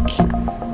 like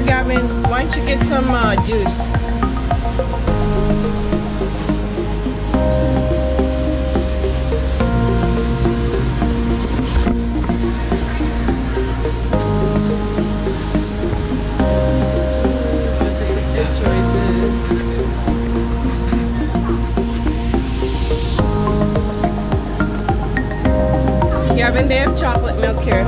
Gavin, why don't you get some uh, juice? Gavin, they have chocolate milk here.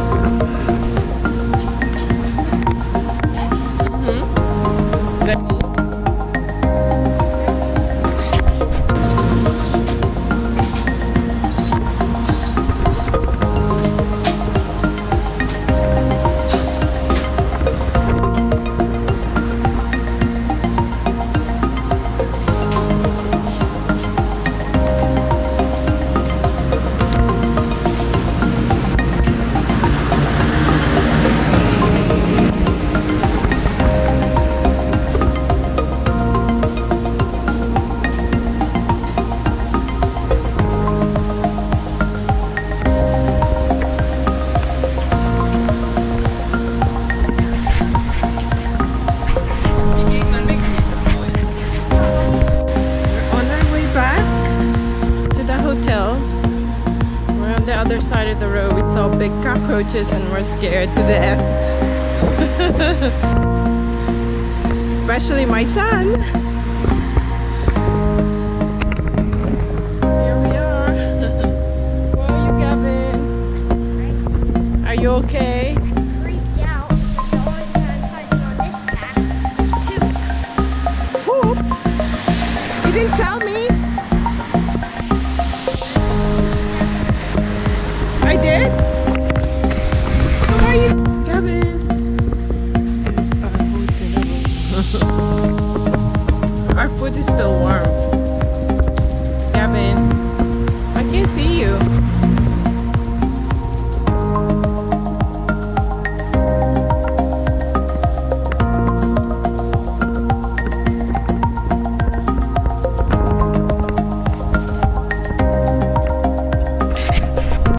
other side of the road we saw big cockroaches and were scared to death. Especially my son. Our food is still warm. Gavin, I can see you.